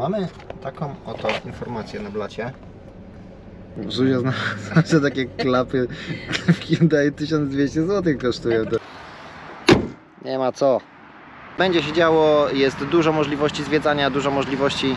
Mamy taką oto informację na blacie. Zuzia zna, że takie klapy w Hyundai 1200 zł kosztują. To... Nie ma co. Będzie się działo, jest dużo możliwości zwiedzania, dużo możliwości.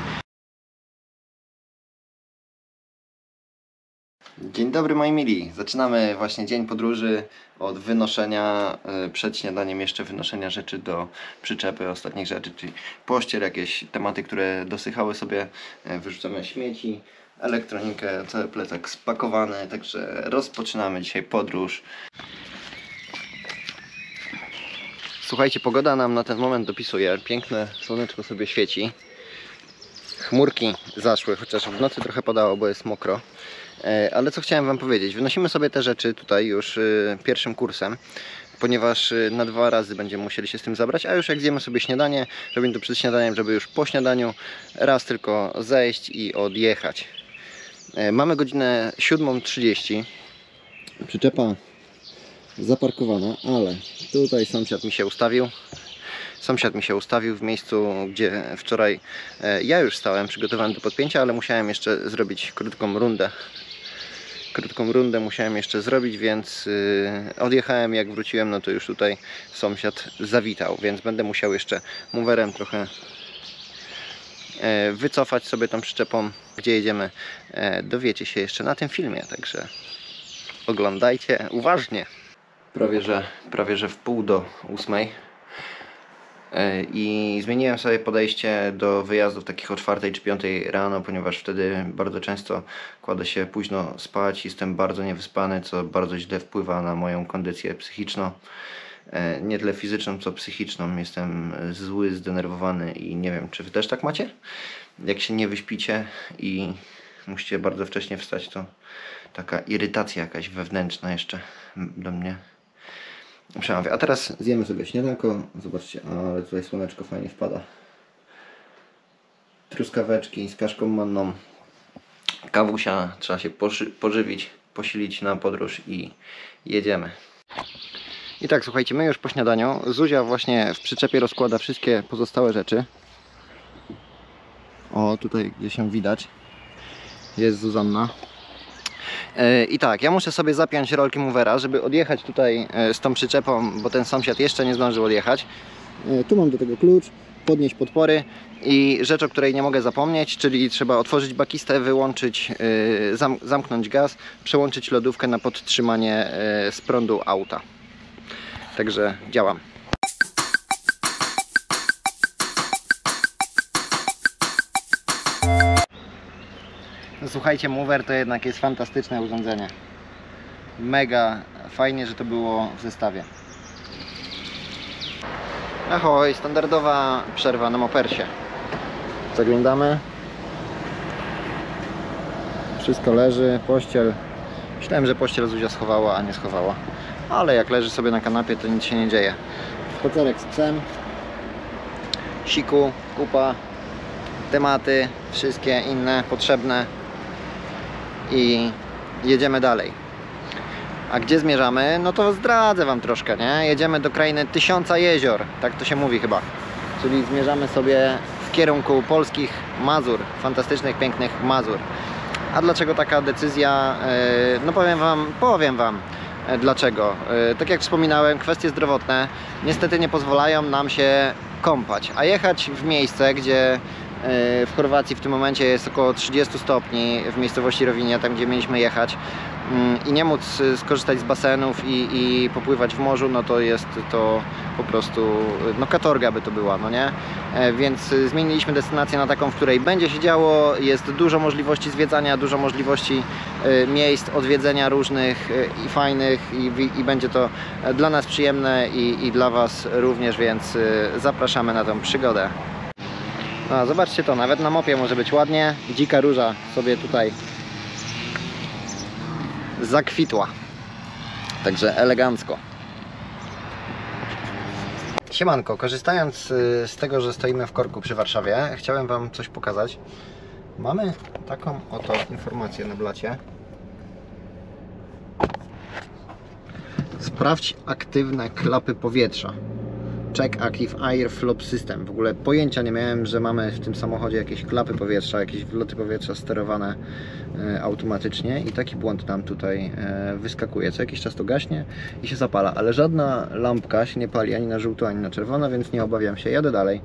Dzień dobry moi mili. Zaczynamy właśnie dzień podróży od wynoszenia e, przed śniadaniem jeszcze wynoszenia rzeczy do przyczepy, ostatnich rzeczy, czyli pościel, jakieś tematy, które dosychały sobie, e, wyrzucamy śmieci, elektronikę, cały plecak spakowany, także rozpoczynamy dzisiaj podróż. Słuchajcie, pogoda nam na ten moment dopisuje. Piękne słoneczko sobie świeci. Chmurki zaszły, chociaż w nocy trochę padało, bo jest mokro. E, Ale co chciałem Wam powiedzieć? Wynosimy sobie te rzeczy tutaj już y, pierwszym kursem, ponieważ y, na dwa razy będziemy musieli się z tym zabrać, a już jak zjemy sobie śniadanie, robimy to przed śniadaniem, żeby już po śniadaniu raz tylko zejść i odjechać. E, Mamy godzinę 7.30. Przyczepa zaparkowana, ale tutaj sąsiad mi się ustawił. Sąsiad mi się ustawił w miejscu, gdzie wczoraj e, ja już stałem przygotowany do podpięcia, ale musiałem jeszcze zrobić krótką rundę. Krótką rundę musiałem jeszcze zrobić, więc y, odjechałem. Jak wróciłem, no to już tutaj sąsiad zawitał, więc będę musiał jeszcze mowerem trochę e, wycofać sobie tą przyczepą, gdzie jedziemy. E, Dowiecie się jeszcze na tym filmie, także oglądajcie uważnie. Prawie że, prawie że w pół do ósmej. E, I zmieniłem sobie podejście do wyjazdów takich o 4 czy 5 rano, ponieważ wtedy bardzo często kładę się późno spać, jestem bardzo niewyspany, co bardzo źle wpływa na moją kondycję psychiczną. E, Nie tyle fizyczną, co psychiczną. Jestem zły, zdenerwowany i nie wiem, czy wy też tak macie? Jak się nie wyśpicie i musicie bardzo wcześnie wstać, to taka irytacja jakaś wewnętrzna jeszcze do mnie przemawia. A teraz zjemy sobie śniadanko. Zobaczcie, ale tutaj słoneczko fajnie wpada. Truskaweczki z kaszką manną. Kawusia. Trzeba się poży- pożywić, posilić na podróż i jedziemy. I tak, słuchajcie, my już po śniadaniu. Zuzia właśnie w przyczepie rozkłada wszystkie pozostałe rzeczy. O, tutaj gdzie się widać. Jest Zuzanna. E, I tak, ja muszę sobie zapiąć rolki movera, żeby odjechać tutaj e, z tą przyczepą, bo ten sąsiad jeszcze nie zdążył odjechać. E, Tu mam do tego klucz, podnieść podpory i rzecz, o której nie mogę zapomnieć, czyli trzeba otworzyć bakistę, wyłączyć, zam zamknąć gaz, przełączyć lodówkę na podtrzymanie z prądu auta. Także działam. Słuchajcie, mover to jednak jest fantastyczne urządzenie. Mega fajnie, że to było w zestawie. Ahoj, standardowa przerwa na mopersie. Zaglądamy. Wszystko leży, pościel. Myślałem, że pościel Zuzia schowała, a nie schowała. Ale jak leży sobie na kanapie, to nic się nie dzieje. Spacerek z psem. Siku, kupa, tematy, wszystkie inne potrzebne i jedziemy dalej. A gdzie zmierzamy? No to zdradzę Wam troszkę, nie? Jedziemy do krainy Tysiąca Jezior, tak to się mówi chyba. Czyli zmierzamy sobie w kierunku polskich Mazur, fantastycznych, pięknych Mazur. A dlaczego taka decyzja? Yy, No powiem Wam, powiem Wam e, dlaczego. Yy, Tak jak wspominałem, kwestie zdrowotne niestety nie pozwalają nam się kąpać, a jechać w miejsce, gdzie E, w Chorwacji w tym momencie jest około 30 stopni w miejscowości Rowinia, tam gdzie mieliśmy jechać mm, i nie móc y, skorzystać z basenów i, i popływać w morzu, no to jest to po prostu, no katorga by to była, no nie? E, Więc zmieniliśmy destynację na taką, w której będzie się działo, jest dużo możliwości zwiedzania, dużo możliwości miejsc odwiedzenia różnych i fajnych i, i będzie to e, dla nas przyjemne i, i dla Was również, więc zapraszamy na tą przygodę. No, zobaczcie to, nawet na mopie może być ładnie. Dzika róża sobie tutaj zakwitła. Także elegancko. Siemanko, korzystając y, z tego, że stoimy w korku przy Warszawie, chciałem Wam coś pokazać. Mamy taką oto informację na blacie. Sprawdź aktywne klapy powietrza. Check Active Air Flop System. W ogóle pojęcia nie miałem, że mamy w tym samochodzie jakieś klapy powietrza, jakieś wloty powietrza sterowane e, automatycznie i taki błąd nam tutaj e, wyskakuje. Co jakiś czas to gaśnie i się zapala, ale żadna lampka się nie pali ani na żółto, ani na czerwono, więc nie obawiam się. Jadę dalej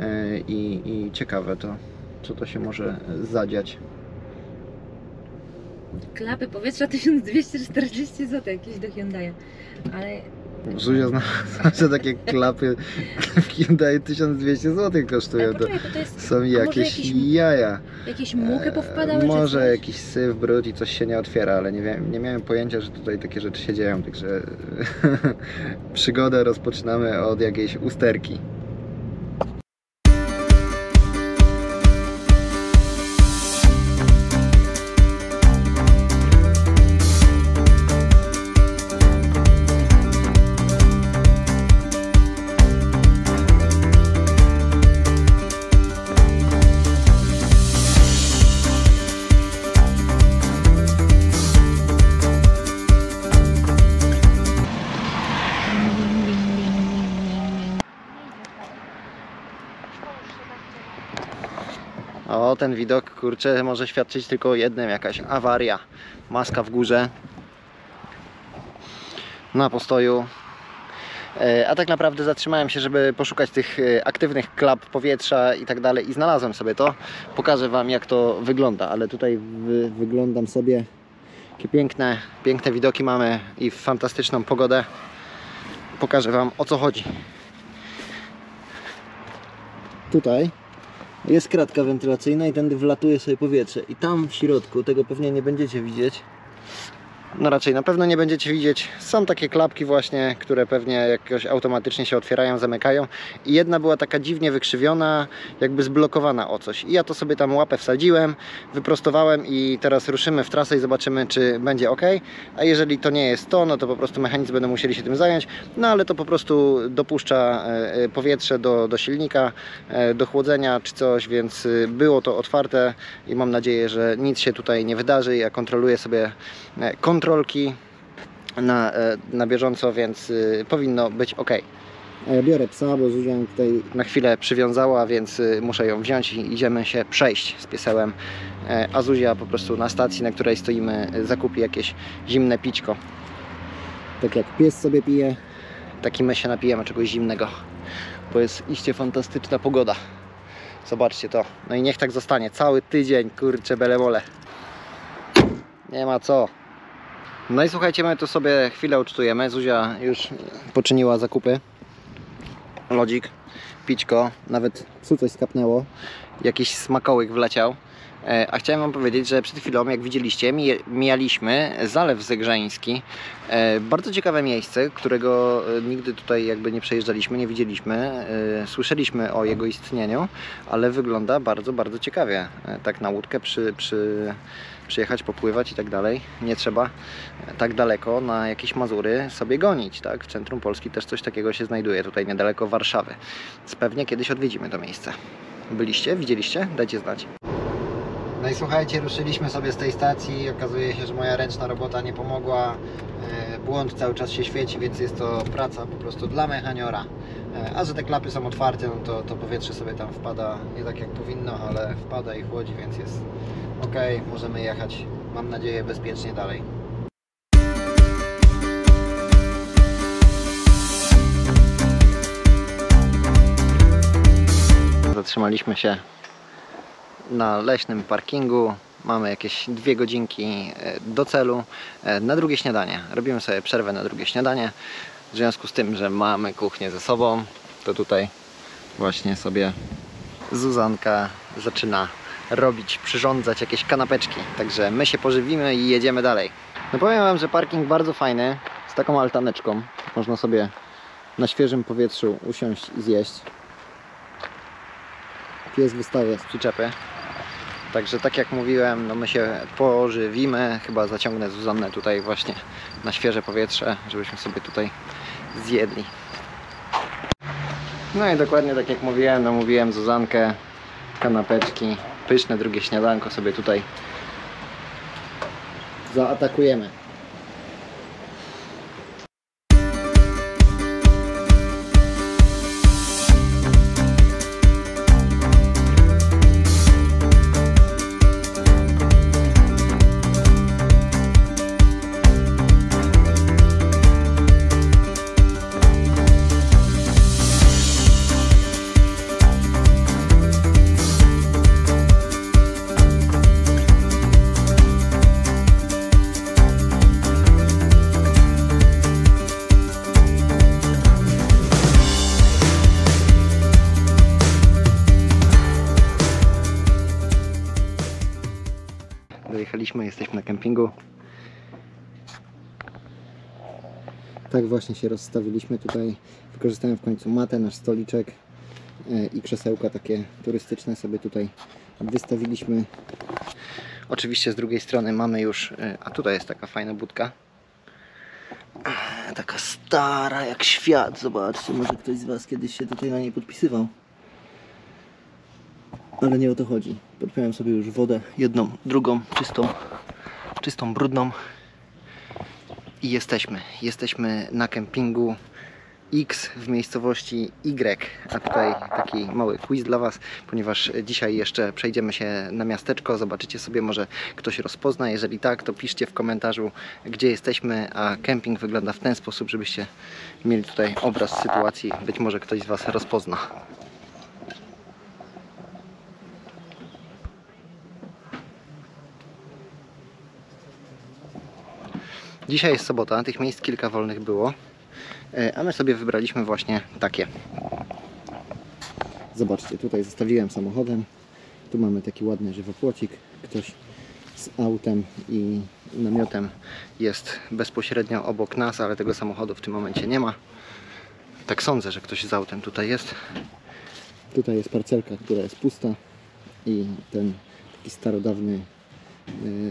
e, i, i ciekawe to, co to się może zadziać. Klapy powietrza 1240 zł jakieś do Hyundai. Ale Zuzia zna, znaczy takie klapy w Hyundai 1200 zł kosztują. ale To poczekaj, bo to jest są jakieś jakieś- jaja. jakieś muchy E, powpadały Może jakiś syf, brud i coś się nie otwiera, ale nie, wiem, nie miałem pojęcia, że tutaj takie rzeczy się dzieją, także przygodę rozpoczynamy od jakiejś usterki. Ten widok, kurczę, może świadczyć tylko o jednym, jakaś awaria. Maska w górze. Na postoju. E, A tak naprawdę zatrzymałem się, żeby poszukać tych e, aktywnych klap powietrza i tak dalej i znalazłem sobie to. Pokażę Wam jak to wygląda, ale tutaj wy, wyglądam sobie. Jakie piękne, piękne widoki mamy i fantastyczną pogodę. Pokażę Wam o co chodzi. Tutaj jest kratka wentylacyjna i tędy wlatuje sobie powietrze. I tam w środku, tego pewnie nie będziecie widzieć. No raczej na pewno nie będziecie widzieć. Są takie klapki właśnie, które pewnie jakoś automatycznie się otwierają, zamykają. I jedna była taka dziwnie wykrzywiona, jakby zblokowana o coś. I ja to sobie tam łapę wsadziłem, wyprostowałem i teraz ruszymy w trasę i zobaczymy, czy będzie ok. A jeżeli to nie jest to, no to po prostu mechanicy będą musieli się tym zająć. No ale to po prostu dopuszcza e, e, powietrze do, do silnika, e, do chłodzenia czy coś, więc y, było to otwarte i mam nadzieję, że nic się tutaj nie wydarzy. Ja kontroluję sobie e, kontrolki na, e, na bieżąco, więc y, powinno być ok. Ja biorę psa, bo Zuzia tutaj na chwilę przywiązała, więc y, muszę ją wziąć i idziemy się przejść z piesełem. E, A Zuzia po prostu na stacji, na której stoimy, zakupi jakieś zimne pićko. Tak jak pies sobie pije, tak i my się napijemy czegoś zimnego, bo jest iście fantastyczna pogoda. Zobaczcie to. No i niech tak zostanie. Cały tydzień, kurczę, belemole. Nie ma co. No i słuchajcie, my tu sobie chwilę ucztujemy. Zuzia już poczyniła zakupy. Lodzik, pićko, nawet psu coś skapnęło. Jakiś smakołyk wleciał. E, A chciałem Wam powiedzieć, że przed chwilą, jak widzieliście, mijaliśmy Zalew Zegrzański. E, Bardzo ciekawe miejsce, którego e, nigdy tutaj jakby nie przejeżdżaliśmy, nie widzieliśmy. Słyszeliśmy o jego istnieniu, ale wygląda bardzo, bardzo ciekawie. Tak na łódkę przy, przy, przyjechać, popływać i tak dalej. Nie trzeba tak daleko na jakieś Mazury sobie gonić. Tak? W centrum Polski też coś takiego się znajduje, tutaj niedaleko Warszawy. Więc pewnie kiedyś odwiedzimy to miejsce. Byliście? Widzieliście? Dajcie znać. No i słuchajcie, ruszyliśmy sobie z tej stacji. Okazuje się, że moja ręczna robota nie pomogła. E, Błąd cały czas się świeci, więc jest to praca po prostu dla mechaniora. E, A że te klapy są otwarte, no to, to powietrze sobie tam wpada nie tak jak powinno, ale wpada i chłodzi, więc jest ok. Możemy jechać, mam nadzieję, bezpiecznie dalej. Zatrzymaliśmy się na leśnym parkingu. Mamy jakieś dwie godzinki e, do celu e, na drugie śniadanie. Robimy sobie przerwę na drugie śniadanie. W związku z tym, że mamy kuchnię ze sobą, to tutaj właśnie sobie Zuzanka zaczyna robić, przyrządzać jakieś kanapeczki. Także my się pożywimy i jedziemy dalej. No powiem Wam, że parking bardzo fajny, z taką altaneczką. Można sobie na świeżym powietrzu usiąść i zjeść. Pies wystawia z przyczepy. Także tak jak mówiłem, no my się pożywimy. Chyba zaciągnę Zuzannę tutaj właśnie na świeże powietrze, żebyśmy sobie tutaj zjedli. No i dokładnie tak jak mówiłem, namówiłem Zuzankę, kanapeczki, pyszne drugie śniadanko sobie tutaj zaatakujemy. Dojechaliśmy, jesteśmy na kempingu. Tak właśnie się rozstawiliśmy tutaj. Wykorzystałem w końcu matę, nasz stoliczek e, i krzesełka takie turystyczne sobie tutaj wystawiliśmy. Oczywiście z drugiej strony mamy już, e, a tutaj jest taka fajna budka. Taka stara jak świat, zobaczcie, może ktoś z Was kiedyś się tutaj na niej podpisywał. Ale nie o to chodzi. Podpiąłem sobie już wodę, jedną, drugą, czystą, czystą, brudną. I jesteśmy. Jesteśmy na kempingu X w miejscowości Y. A tutaj taki mały quiz dla Was, ponieważ dzisiaj jeszcze przejdziemy się na miasteczko. Zobaczycie sobie, może ktoś rozpozna. Jeżeli tak, to piszcie w komentarzu, gdzie jesteśmy. A kemping wygląda w ten sposób, żebyście mieli tutaj obraz sytuacji. Być może ktoś z Was rozpozna. Dzisiaj jest sobota, tych miejsc kilka wolnych było, e, a my sobie wybraliśmy właśnie takie. Zobaczcie, tutaj zostawiłem samochodem. Tu mamy taki ładny żywopłocik. Ktoś z autem i namiotem jest bezpośrednio obok nas, ale tego samochodu w tym momencie nie ma. Tak sądzę, że ktoś z autem tutaj jest. Tutaj jest parcelka, która jest pusta i ten taki starodawny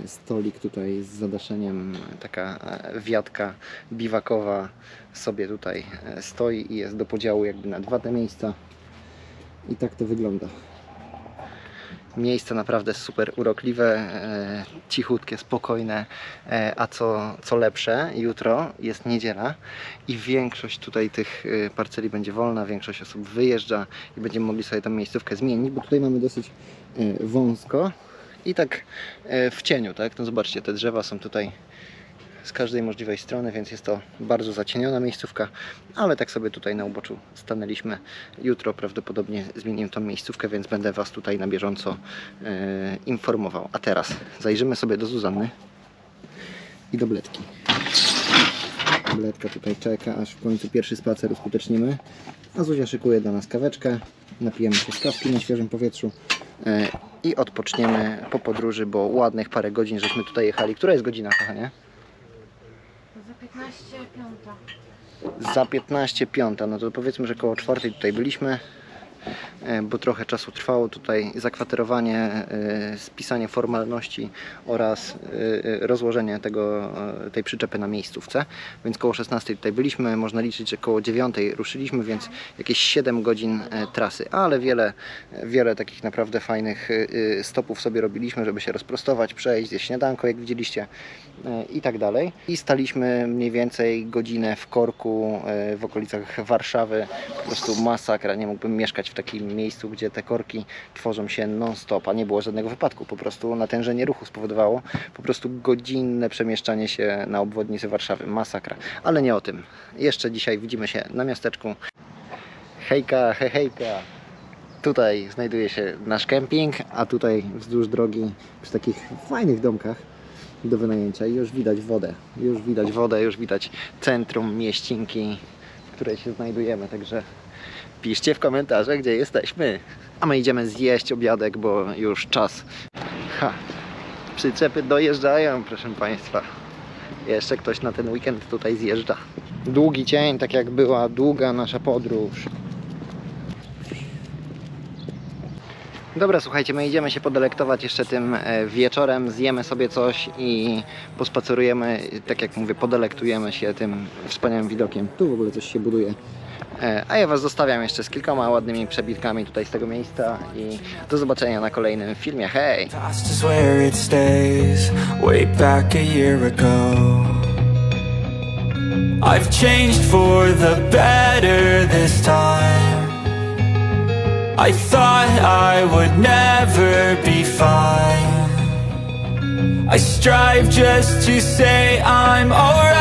stolik tutaj z zadaszeniem, taka e, wiatka biwakowa sobie tutaj e, stoi i jest do podziału jakby na dwa te miejsca. I tak to wygląda. Miejsce naprawdę super urokliwe, e, cichutkie, spokojne, a co, co lepsze, jutro jest niedziela i większość tutaj tych parceli będzie wolna, większość osób wyjeżdża i będziemy mogli sobie tą miejscówkę zmienić, bo tutaj mamy dosyć wąsko i tak e, w cieniu, tak? No zobaczcie, te drzewa są tutaj z każdej możliwej strony, więc jest to bardzo zacieniona miejscówka, ale tak sobie tutaj na uboczu stanęliśmy. Jutro prawdopodobnie zmienimy tą miejscówkę, więc będę Was tutaj na bieżąco e, informował. A teraz zajrzymy sobie do Zuzanny i do Bledki. Bledka tutaj czeka, aż w końcu pierwszy spacer uskutecznimy. A Zuzia szykuje dla nas kaweczkę. Napijemy się z kawki na świeżym powietrzu e, i odpoczniemy po podróży, bo ładnych parę godzin żeśmy tutaj jechali. Która jest godzina, kochanie? Za 15 piąta. za 15 piąta, no to powiedzmy, że koło czwartej tutaj byliśmy, bo trochę czasu trwało tutaj zakwaterowanie, e, spisanie formalności oraz e, rozłożenie tego, e, tej przyczepy na miejscówce, więc koło 16 tutaj byliśmy, można liczyć, że koło 9 ruszyliśmy, więc jakieś 7 godzin e, trasy, ale wiele, wiele takich naprawdę fajnych e, e, stopów sobie robiliśmy, żeby się rozprostować, przejść, zjeść śniadanko, jak widzieliście e, i tak dalej. I staliśmy mniej więcej godzinę w korku e, w okolicach Warszawy. Po prostu masakra. Nie mógłbym mieszkać w takim miejscu, gdzie te korki tworzą się non-stop, a nie było żadnego wypadku. Po prostu natężenie ruchu spowodowało po prostu godzinne przemieszczanie się na obwodnicy Warszawy. Masakra. Ale nie o tym. Jeszcze dzisiaj widzimy się na miasteczku. Hejka, hej, hejka. Tutaj znajduje się nasz kemping, a tutaj wzdłuż drogi przy takich fajnych domkach do wynajęcia i już widać wodę. Już widać wodę, już widać centrum mieścinki, w której się znajdujemy, także piszcie w komentarzach, gdzie jesteśmy. A my idziemy zjeść obiadek, bo już czas. Ha. Przyczepy dojeżdżają, proszę Państwa. Jeszcze ktoś na ten weekend tutaj zjeżdża. Długi dzień, tak jak była długa nasza podróż. Dobra, słuchajcie, my idziemy się podelektować jeszcze tym e, wieczorem, zjemy sobie coś i pospacerujemy, tak jak mówię, podelektujemy się tym wspaniałym widokiem. Tu w ogóle coś się buduje. A ja Was zostawiam jeszcze z kilkoma ładnymi przebitkami tutaj z tego miejsca i do zobaczenia na kolejnym filmie. Hej! I've changed for the better this time. I thought I would never be fine. I strive just to say I'm alright.